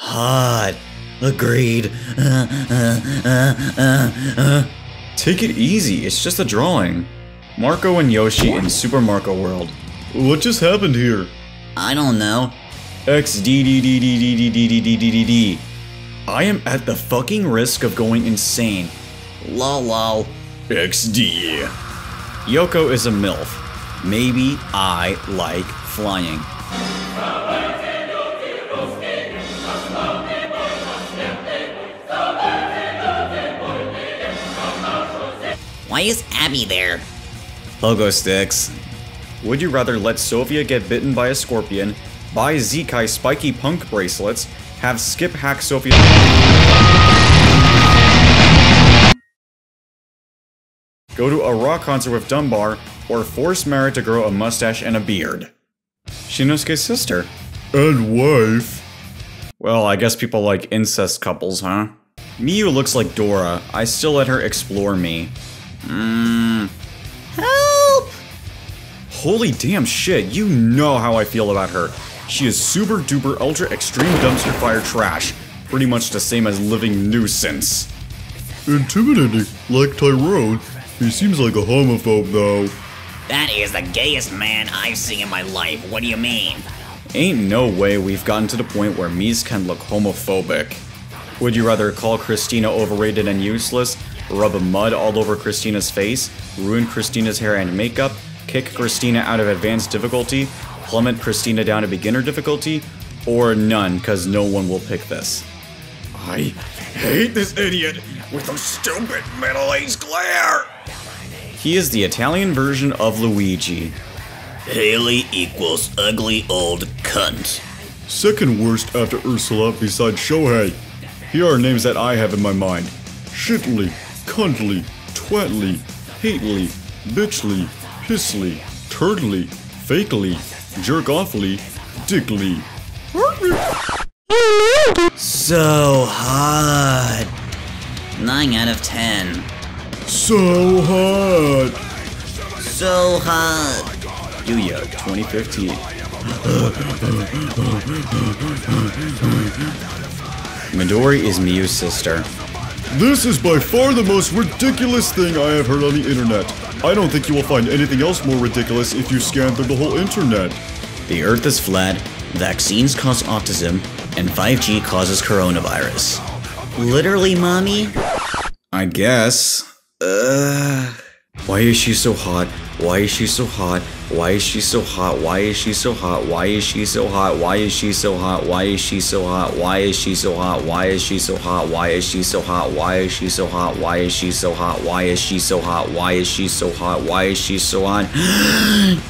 Hot. Agreed. Uh, uh, uh, uh, uh. Take it easy, it's just a drawing. Marco and Yoshi in Super Marco World. What just happened here? I don't know. X D D D D D D D D D D D D. I am at the fucking risk of going insane. Lol lol. XD. Yoko is a MILF. Maybe I like flying. Why is Abby there? Pogo sticks. Would you rather let Sophia get bitten by a scorpion, buy Zekai spiky punk bracelets, have Skip hack Sophia. Go to a rock concert with Dunbar, or force Mara to grow a mustache and a beard. Shinnosuke's sister. And wife. Well, I guess people like incest couples, huh? Miyu looks like Dora. I still let her explore me. Mmm. Help! Holy damn shit, you know how I feel about her. She is super duper ultra extreme dumpster fire trash. Pretty much the same as living nuisance. Intimidating, like Tyrone. He seems like a homophobe, though. That is the gayest man I've seen in my life. What do you mean? Ain't no way we've gotten to the point where Miis can look homophobic. Would you rather call Christina overrated and useless, rub mud all over Christina's face, ruin Christina's hair and makeup, kick Christina out of advanced difficulty, plummet Christina down to beginner difficulty, or none, because no one will pick this? I hate this idiot with a stupid middle-aged glare! He is the Italian version of Luigi. Haley equals ugly old cunt. Second worst after Ursula besides Shohei. Here are names that I have in my mind. Shitley, cuntly, twatly, hately, bitchly, pissly, turdly, fakely, jerk-offly, dickly. So hot. 9 out of 10. So hot! So hot. Yuya 2015. Midori is Miyu's sister. This is by far the most ridiculous thing I have heard on the internet. I don't think you will find anything else more ridiculous if you scan through the whole internet. The earth is flat, vaccines cause autism, and 5G causes coronavirus. Literally, mommy? I guess. Uh, why is she so hot? Why is she so hot? Why is she so hot? Why is she so hot? Why is she so hot? Why is she so hot? Why is she so hot? Why is she so hot? Why is she so hot? Why is she so hot? Why is she so hot? Why is she so hot? Why is she so hot? Why is she so hot? Why is she so hot?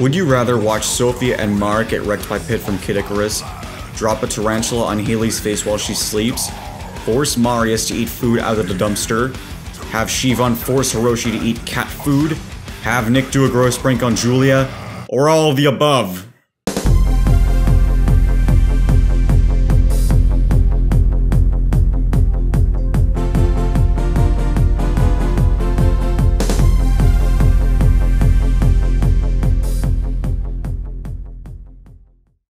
Would you rather watch Sophia and Mark get wrecked by Pit from Kid Icarus, drop a tarantula on Haley's face while she sleeps, force Marius to eat food out of the dumpster, have Siobhan force Hiroshi to eat cat food, have Nick do a gross prank on Julia, or all of the above?